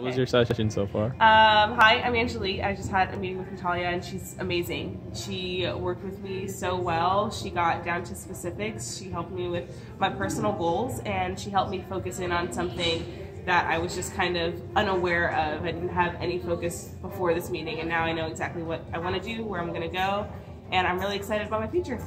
How was your session so far? Um, hi, I'm Angelique. I just had a meeting with Natalia and she's amazing. She worked with me so well. She got down to specifics. She helped me with my personal goals and she helped me focus in on something that I was just kind of unaware of. I didn't have any focus before this meeting and now I know exactly what I want to do, where I'm going to go, and I'm really excited about my future.